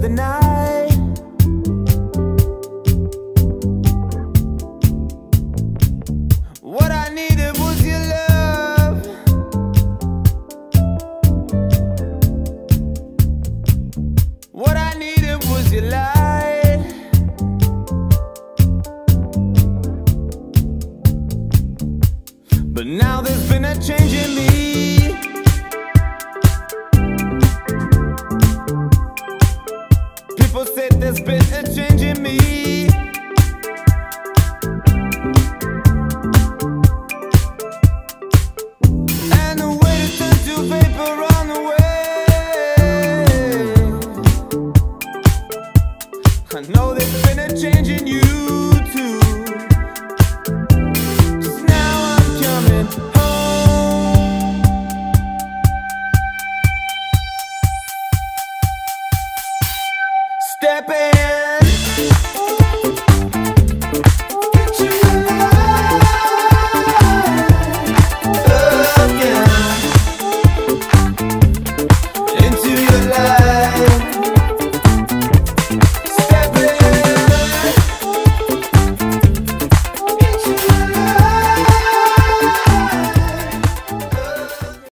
the night. What I needed was your love. What I needed was your light. But now there's been a change in me. There's been a change in me. And the way to turn to on the way. I know there's been a change in you Step in.